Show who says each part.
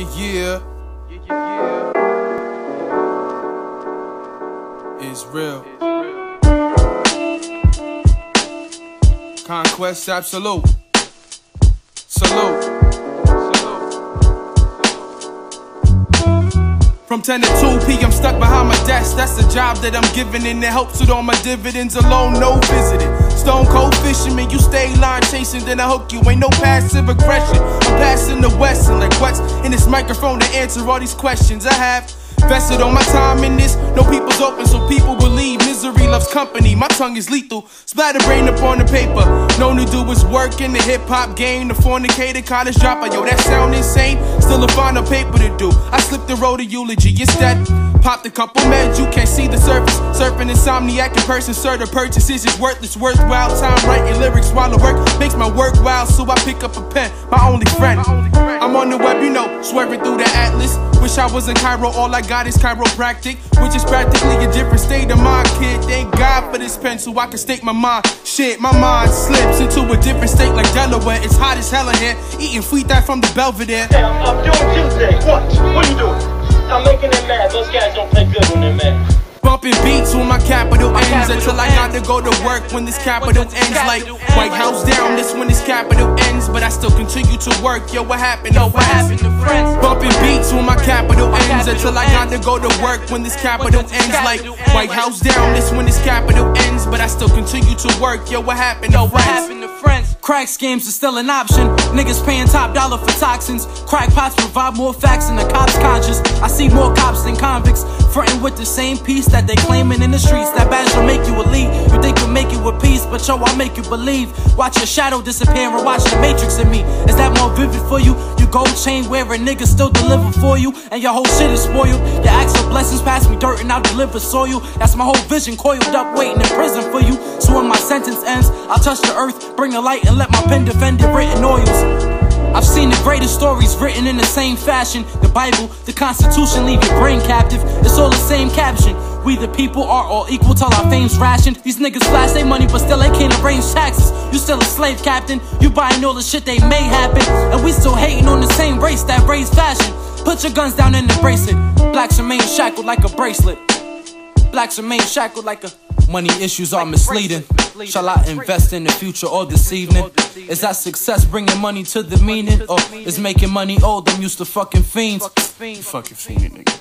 Speaker 1: yeah, yeah. It's real. Konquest absolute. Salute. From 10 to 2 p.m. I'm stuck behind my desk. That's the job that I'm giving, and it helps with all my dividends alone. No visiting. Stone cold fisherman, you stay line chasing, then I hook you. Ain't no passive aggression. I'm passing the west, and like what's in this microphone to answer all these questions I have. Vested all my time in this. No people's open, so people company. My tongue is lethal. Splatter brain up on the paper. No to do is work in the hip hop game. The fornicated college dropout. Yo, that sound insane. Still a final paper to do. I slipped the road to eulogy It's instead. Popped a couple meds, you can't see the surface. Surfing insomniac in person, sir, the purchase is just worthless. Worthwhile time writing lyrics while I work makes my work wild, so I pick up a pen. My only friend. I'm on the web, you know, swerving through the atlas. Wish I was in Cairo, all I got is chiropractic, which is practically a different state of mind, kid. Thank God for this pen so I can state my mind. Shit, my mind slips into a different state like Delaware. It's hot as hell in here, eating that from the Belvedere.
Speaker 2: Hey, I'm, I'm doing Tuesday. What? What are you doing? I'm making them mad. Those guys don't play good when they're mad.
Speaker 1: Bumping beats with my capital N's until I got to go to work when this capital ends. Like White House down, this when this capital ends. But I still continue to work. Yo, what happened? Yo, what happened to friends? Bumping beats with my capital N's until I got to go to work when this capital ends. Like White House down, this when this capital ends. But I still continue to work. Yo, what happened to friends?
Speaker 3: Crack schemes are still an option. Niggas paying top dollar for toxins. Crackpots provide more facts than the cops conscious. I see more cops than convicts. With the same piece that they claiming in the streets. That badge will make you elite. You think you'll make it with peace, but yo, I'll make you believe. Watch your shadow disappear and watch the matrix in me. Is that more vivid for you? You gold chain wearing niggas still deliver for you, and your whole shit is spoiled. Your acts of blessings pass me dirt and I'll deliver soil. That's my whole vision coiled up waiting in prison for you. So when my sentence ends, I'll touch the earth, bring the light, and let my pen defend it written oils. I've seen the greatest stories written in the same fashion. The Bible, the Constitution leave your brain captive. It's all the same caption. We the people are all equal till our fame's rationed. These niggas flash their money, but still they can't arrange taxes. You still a slave captain. You buying all the shit they may happen. And we still hating on the same race that raised fashion. Put your guns down and embrace it. Blacks remain shackled like a bracelet. Blacks remain shackled like a Money issues are misleading. Shall I invest in the future or this evening? Is that success bringing money to the meaning? Or is making money old? I'm used to fucking fiends.
Speaker 1: You fucking fiend, nigga.